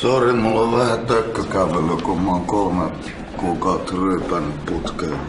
Sori, mulla on vähän tökkökävely, kun mä oon kolme kuukautta ryypännyt putkeen.